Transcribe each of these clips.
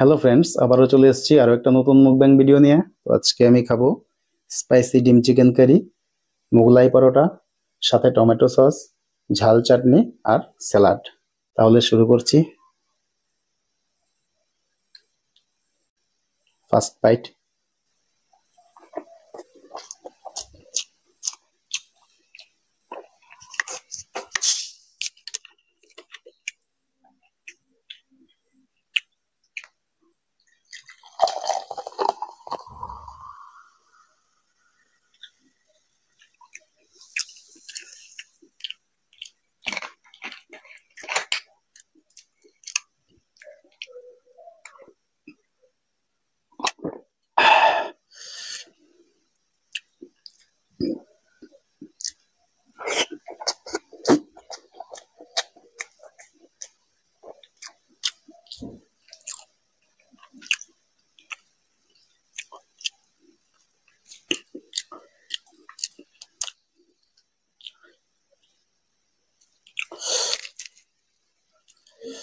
Hello friends আবারও চলে এসেছি আরও একটা নতুন মুখব্যাং ভিডিও নিয়ে। তো আজকে আমি খাব স্পাইসি ডিম চিকেন কারি মোগলাই পরোটা, সাথে টমেটো সস ঝাল চাটনি আর স্যালাড তাহলে শুরু করছি। ফার্স্ট বাইট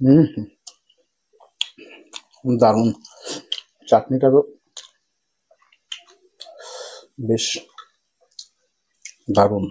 হুম দারুণ। চাটনিটা তো বেশ দারুণ।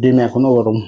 ডিম এখনো গরম